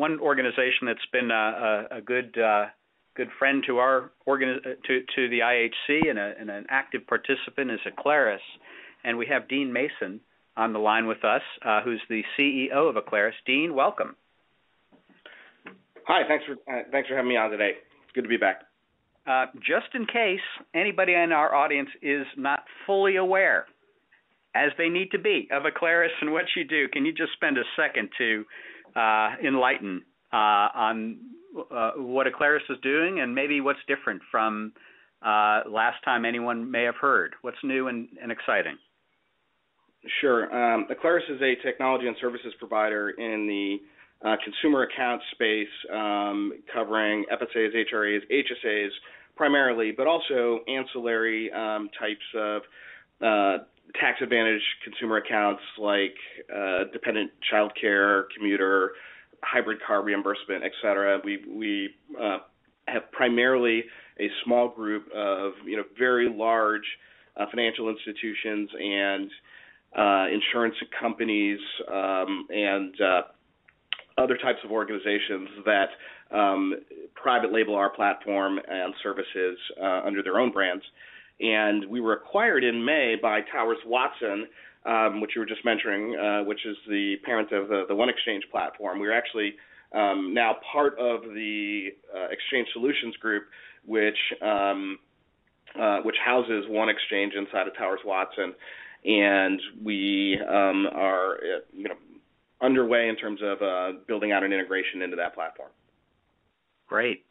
one organization that's been a, a, a good uh, good friend to our organi- to to the IHC and, a, and an active participant is Acclaris, and we have Dean Mason on the line with us, uh, who's the CEO of Acclaris. Dean, welcome. Hi, thanks for uh, thanks for having me on today. It's good to be back. Uh, just in case anybody in our audience is not fully aware, as they need to be, of Acclaris and what you do, can you just spend a second to uh, enlighten uh, on uh, what Acclaris is doing and maybe what's different from uh, last time anyone may have heard? What's new and, and exciting? Sure. Um, is a technology and services provider in the uh, consumer account space, um, covering FSAs, HRAs, HSAs primarily, but also ancillary um, types of uh, tax advantage consumer accounts like uh, dependent child care, commuter, hybrid car reimbursement, et cetera. We, we uh, have primarily a small group of you know very large uh, financial institutions and uh, insurance companies um, and uh, other types of organizations that um, private label our platform and services uh, under their own brands. And we were acquired in May by Towers Watson, um, which you were just mentioning, uh, which is the parent of the, the One Exchange platform. We're actually um, now part of the uh, Exchange Solutions Group, which um, uh, which houses One Exchange inside of Towers Watson, and we um, are uh, you know underway in terms of uh, building out an integration into that platform. Great.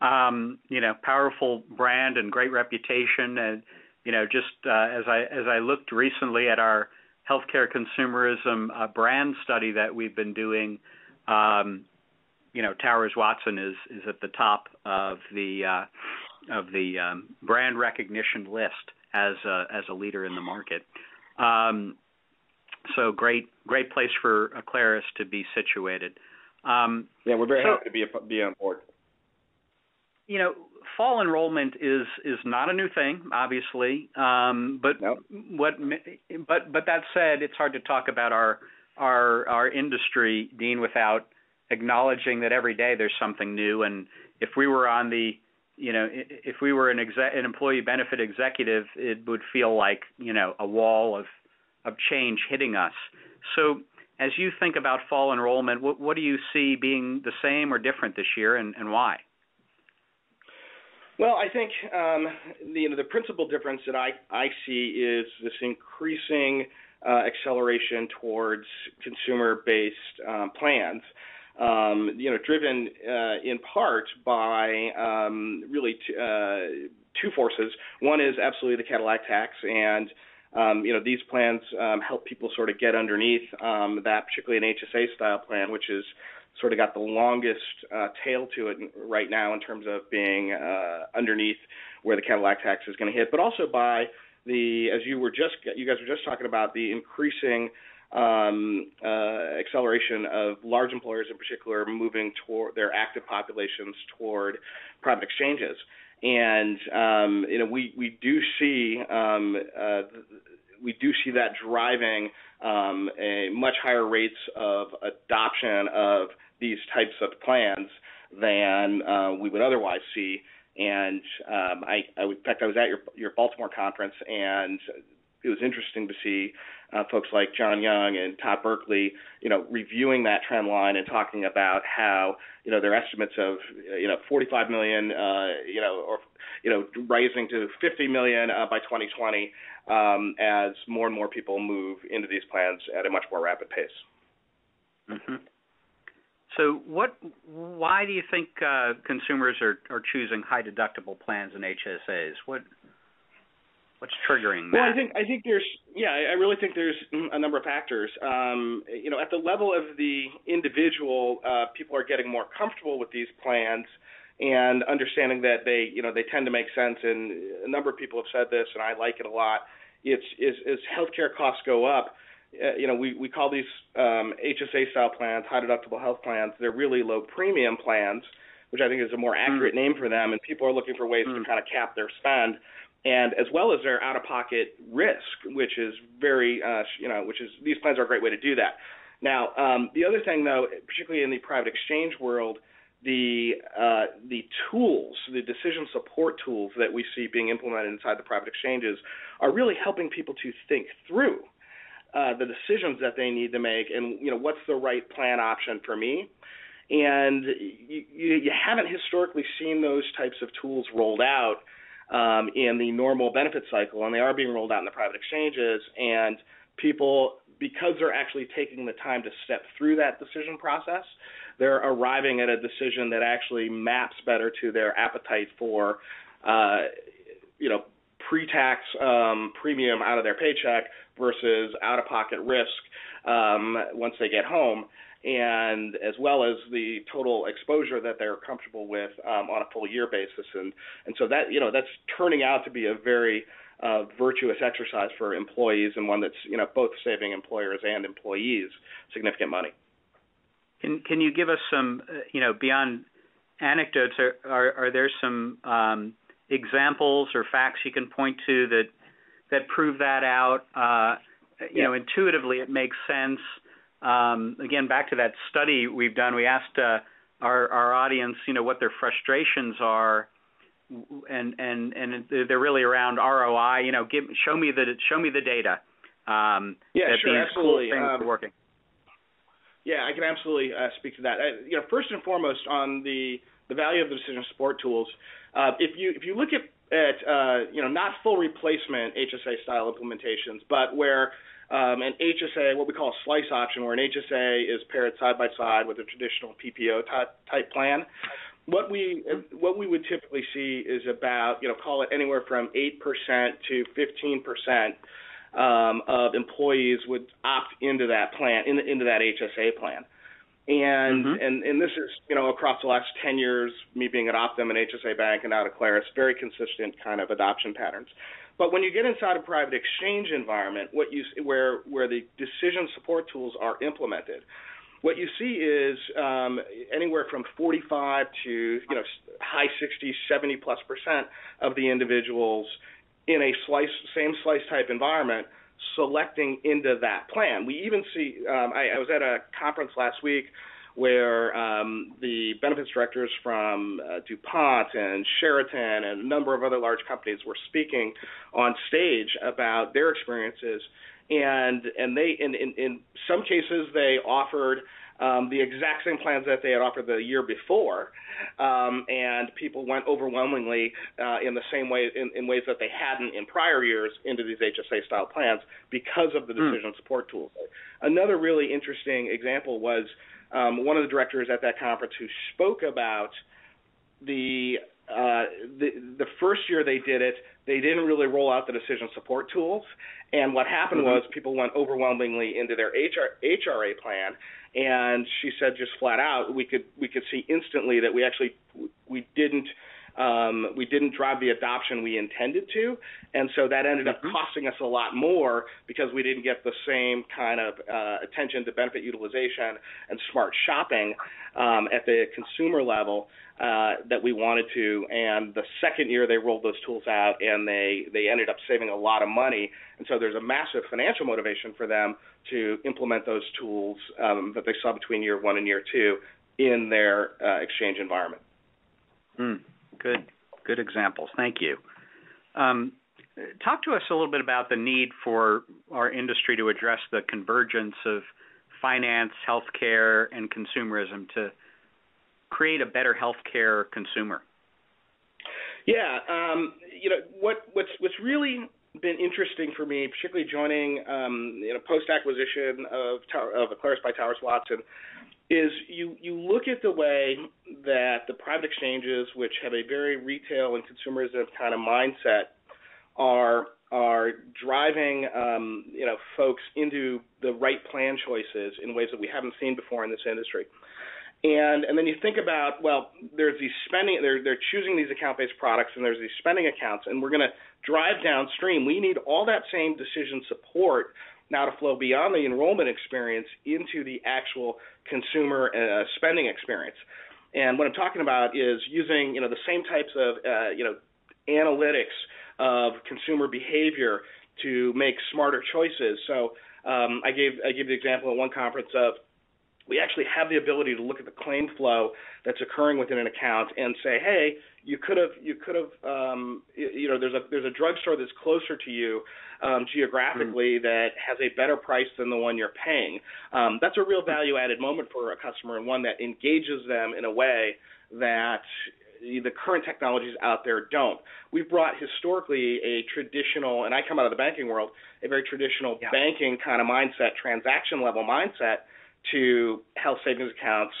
Um, you know, powerful brand and great reputation, and you know, just uh, as I as I looked recently at our healthcare consumerism uh, brand study that we've been doing, um, you know, Towers Watson is is at the top of the uh, of the um, brand recognition list as a, as a leader in the market. Um, so great great place for Acclaris to be situated. Um, yeah, we're very so, happy to be a, be on board. You know, fall enrollment is is not a new thing, obviously. Um, but nope. what but but that said, it's hard to talk about our our our industry, Dean, without acknowledging that every day there's something new. And if we were on the you know, if we were an exec, an employee benefit executive, it would feel like you know a wall of of change hitting us. So, as you think about fall enrollment, what, what do you see being the same or different this year, and, and why? Well, I think um, the, you know, the principal difference that I, I see is this increasing uh, acceleration towards consumer-based um, plans. Um, you know, driven uh, in part by um, really t- uh, two forces. One is absolutely the Cadillac tax, and um, you know, these plans um, help people sort of get underneath um, that, particularly an HSA style plan, which is sort of got the longest uh, tail to it right now in terms of being uh, underneath where the Cadillac tax is going to hit, but also by the, as you were just, you guys were just talking about the increasing um, uh, acceleration of large employers in particular moving toward their active populations toward private exchanges. And um, you know we we do see um, uh, we do see that driving um, a much higher rates of adoption of these types of plans than uh, we would otherwise see. And um, I, I, in fact, I was at your your Baltimore conference, and it was interesting to see uh, folks like John Young and Todd Berkley, you know, reviewing that trend line and talking about how, you know, their estimates of, you know, 45 million, uh, you know, or, you know, rising to 50 million uh, by 2020 um, as more and more people move into these plans at a much more rapid pace. Mm-hmm. So, what? Why do you think uh, consumers are, are choosing high deductible plans and HSAs? What What's triggering that? Well, I think I think there's yeah, I really think there's a number of factors. Um, you know, at the level of the individual, uh, people are getting more comfortable with these plans and understanding that they you know they tend to make sense. And a number of people have said this, and I like it a lot. It's is as healthcare costs go up. Uh, you know, we, we call these um, HSA style plans, high deductible health plans. They're really low premium plans, which I think is a more hmm. accurate mm. name for them. And people are looking for ways mm. to hmm. kind of cap their spend and as well as their out-of-pocket risk, which is very, uh, you know, which is these plans are a great way to do that. Now, um, the other thing, though, particularly in the private exchange world, the uh, the tools, the decision support tools that we see being implemented inside the private exchanges, are really helping people to think through uh, the decisions that they need to make, and you know what's the right plan option for me. And you, you haven't historically seen those types of tools rolled out um, in the normal benefit cycle, and they are being rolled out in the private exchanges. And people, because they're actually taking the time to step through that decision process, they're arriving at a decision that actually maps better to their appetite for, uh, you know, pre-tax um, premium out of their paycheck versus out-of-pocket risk um, once they get home, and as well as the total exposure that they're comfortable with um, on a full year basis, and and so that you know that's turning out to be a very uh, virtuous exercise for employees and one that's you know both saving employers and employees significant money. Can can you give us some, uh, you know, beyond anecdotes, are are, are there some um, examples or facts you can point to that that prove that out? Uh, you yeah. know, intuitively it makes sense. Um, again, back to that study we've done, we asked uh, our our audience, you know, what their frustrations are, and and and they're really around ROI. You know, give show me the show me the data. Um, yeah, that sure, these absolutely. Cool things um, are working. Yeah, I can absolutely uh, speak to that. Uh, you know, first and foremost, on the the value of the decision support tools, uh, if you if you look at at uh, you know not full replacement HSA style implementations, but where um, an HSA, what we call a slice option, where an HSA is paired side by side with a traditional PPO type, type plan. What we what we would typically see is about you know call it anywhere from eight percent to fifteen percent um, of employees would opt into that plan, in, into that HSA plan. And, mm-hmm. and and this is you know across the last 10 years, me being at Optum and HSA Bank and now Acclaris very consistent kind of adoption patterns. But when you get inside a private exchange environment, what you where where the decision support tools are implemented, what you see is um, anywhere from 45 to you know high 60, 70 plus percent of the individuals in a slice same slice type environment selecting into that plan. We even see um, I, I was at a conference last week where um, the benefits directors from uh, DuPont and Sheraton and a number of other large companies were speaking on stage about their experiences and and they in, in, in some cases they offered um, the exact same plans that they had offered the year before, um, and people went overwhelmingly uh, in the same way in, in, ways that they hadn't in prior years into these HSA style plans because of the hmm. decision mm. support tools. Another really interesting example was um, one of the directors at that conference who spoke about the uh, the the first year they did it, they didn't really roll out the decision support tools, and what happened mm-hmm. was people went overwhelmingly into their HR, HRA plan, and she said just flat out we could we could see instantly that we actually we didn't um, we didn't drive the adoption we intended to, and so that ended up mm-hmm. costing us a lot more because we didn't get the same kind of uh, attention to benefit utilization and smart shopping um, at the consumer level uh, that we wanted to. And the second year they rolled those tools out, and they they ended up saving a lot of money. And so there's a massive financial motivation for them to implement those tools um, that they saw between year one and year two in their uh, exchange environment. Mm. Good, good examples. Thank you. Um, talk to us a little bit about the need for our industry to address the convergence of finance, healthcare, and consumerism to create a better healthcare consumer. Yeah, um, you know what what's what's really been interesting for me, particularly joining um, you know post acquisition of Acclaris by Towers Watson, is you you look at the way that the private exchanges, which have a very retail and consumerism kind of mindset, are are driving um, you know folks into the right plan choices in ways that we haven't seen before in this industry. And and then you think about well, there's these spending they're they're choosing these account-based products and there's these spending accounts and we're going to drive downstream. We need all that same decision support now to flow beyond the enrollment experience into the actual consumer uh, spending experience. And what I'm talking about is using you know the same types of uh, you know analytics of consumer behavior to make smarter choices. So Um, I gave I gave the example at one conference of we actually have the ability to look at the claim flow that's occurring within an account and say, hey, you could have you could have um, you know there's a there's a drugstore that's closer to you um, geographically mm. that has a better price than the one you're paying. Um, that's a real value added moment for a customer and one that engages them in a way that the current technologies out there don't. We've brought historically a traditional, and I come out of the banking world, a very traditional yeah. banking kind of mindset, transaction level mindset to health savings accounts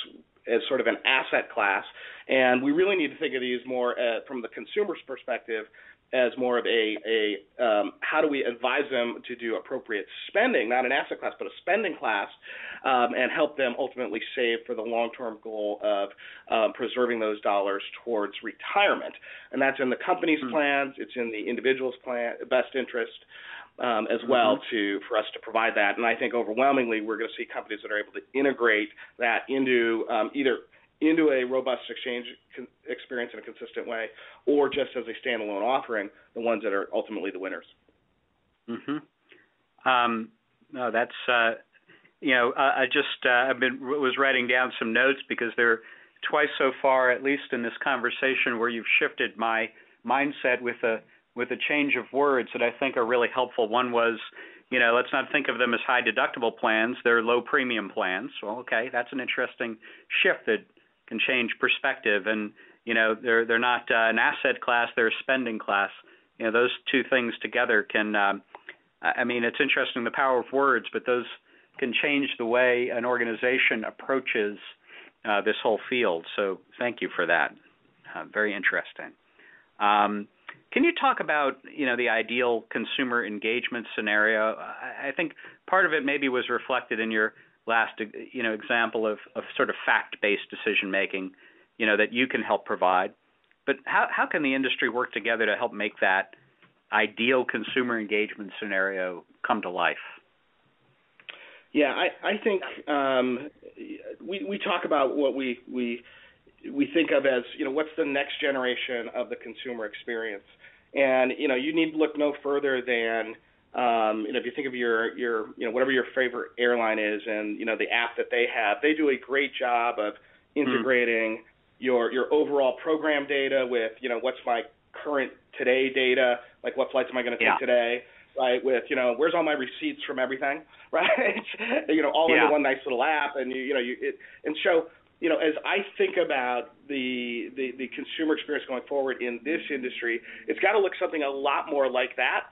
as sort of an asset class. And we really need to think of these more uh, from the consumer's perspective as more of a, a um, how do we advise them to do appropriate spending, not an asset class, but a spending class, um, and help them ultimately save for the long-term goal of um, preserving those dollars towards retirement. And that's in the company's mm-hmm. plans, it's in the individual's plan, best interest um, as well mm-hmm. to for us to provide that. And I think overwhelmingly we're going to see companies that are able to integrate that into um, either into a robust exchange experience in a consistent way, or just as a standalone offering, the ones that are ultimately the winners. Hmm. Um, no, that's uh, you know I, I just uh, I've been was writing down some notes because there are twice so far, at least in this conversation, where you've shifted my mindset with a with a change of words that I think are really helpful. One was, you know, let's not think of them as high deductible plans; they're low premium plans. Well, okay, that's an interesting shift that can change perspective. And you know, they're they're not uh, an asset class; they're a spending class. You know, those two things together can. Um, I mean, it's interesting the power of words, but those can change the way an organization approaches uh, this whole field. So, thank you for that. Uh, very interesting. Um, can you talk about you know the ideal consumer engagement scenario? I think part of it maybe was reflected in your last you know example of, of sort of fact-based decision making, you know that you can help provide. But how how can the industry work together to help make that ideal consumer engagement scenario come to life? Yeah, I, I think um, we we talk about what we we we think of as you know what's the next generation of the consumer experience and you know, you need to look no further than um, you know, if you think of your your you know whatever your favorite airline is, and you know the app that they have, they do a great job of integrating mm. your your overall program data with you know what's my current today data, like what flights am I going to take yeah. today, right? With you know where's all my receipts from everything, right? you know all yeah. into one nice little app, and you you know you it, and so you know, as I think about the, the, the consumer experience going forward in this industry, it's got to look something a lot more like that.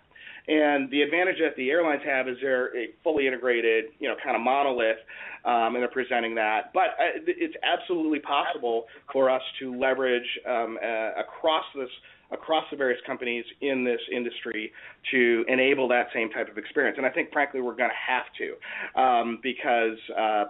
And the advantage that the airlines have is they're a fully integrated, you know, kind of monolith, um, and they're presenting that. But uh, it's absolutely possible for us to leverage um, uh, across this across the various companies in this industry to enable that same type of experience. And I think, frankly, we're going to have to um, because uh,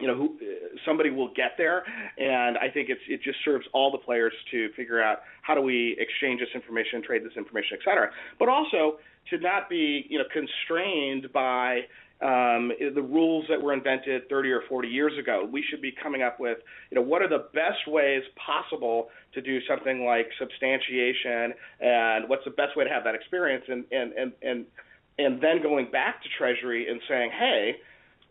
you know, who, somebody will get there, and I think it's it just serves all the players to figure out how do we exchange this information, trade this information, et cetera. But also to not be, you know, constrained by um, the rules that were invented 30 or 40 years ago. We should be coming up with, you know, what are the best ways possible to do something like substantiation, and what's the best way to have that experience, and and and and and then going back to Treasury and saying, hey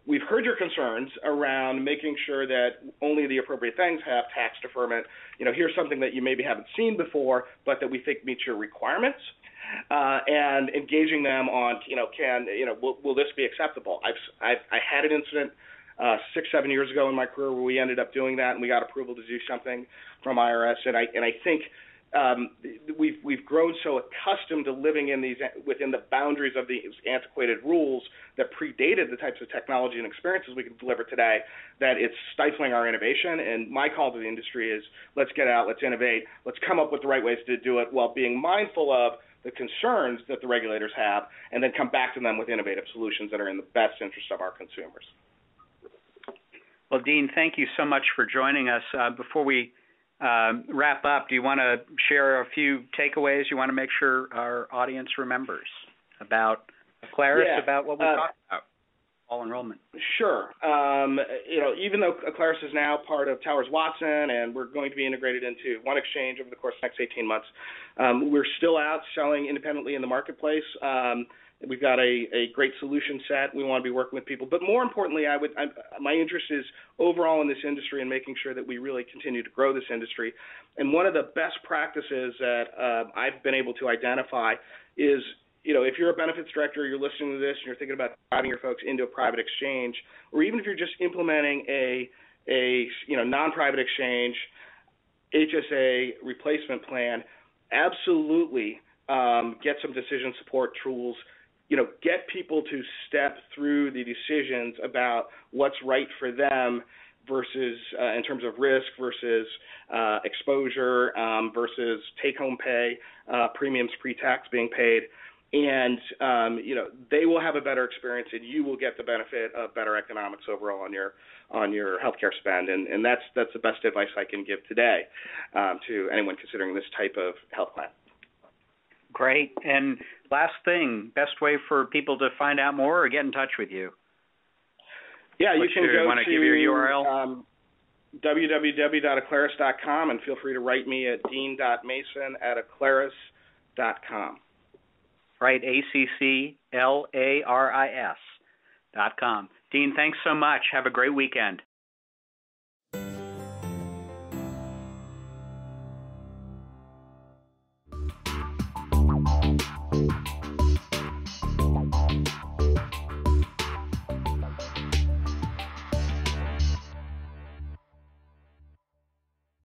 we've heard your concerns around making sure that only the appropriate things have tax deferment. You know, here's something that you maybe haven't seen before, but that we think meets your requirements. Uh, and engaging them on, you know, can, you know, will, will this be acceptable? I've, I've, I had an incident uh, six, seven years ago in my career where we ended up doing that and we got approval to do something from IRS. And I, and I think um, we've we've grown so accustomed to living in these within the boundaries of these antiquated rules that predated the types of technology and experiences we can deliver today that it's stifling our innovation. And my call to the industry is let's get out, let's innovate, let's come up with the right ways to do it while being mindful of the concerns that the regulators have, and then come back to them with innovative solutions that are in the best interest of our consumers. Well, Dean, thank you so much for joining us. Uh, before we um, wrap up, do you want to share a few takeaways you want to make sure our audience remembers about Acclaris, yeah. about what we uh, talked about? All enrollment. Sure. Um, you know, even though Acclaris is now part of Towers Watson and we're going to be integrated into One Exchange over the course of the next 18 months, um, we're still out selling independently in the marketplace. We've got a, a great solution set. We want to be working with people, but more importantly, I would I, my interest is overall in this industry and making sure that we really continue to grow this industry. And one of the best practices that uh, I've been able to identify is you know, if you're a benefits director, you're listening to this, and you're thinking about driving your folks into a private exchange, or even if you're just implementing a a you know non-private exchange, HSA replacement plan, absolutely um, get some decision support tools. You know, get people to step through the decisions about what's right for them versus uh, in terms of risk versus uh, exposure um, versus take-home pay, uh, premiums pre-tax being paid and um, you know they will have a better experience, and you will get the benefit of better economics overall on your on your healthcare spend, and, and that's that's the best advice I can give today um, to anyone considering this type of health plan. Great. And last thing, best way for people to find out more or get in touch with you. Yeah, you can go want to, give your URL. Um, www.acclaris.com and feel free to write me at dean.mason at acclaris.com right? A C C L A R I S dot com. Dean, thanks so much. Have a great weekend.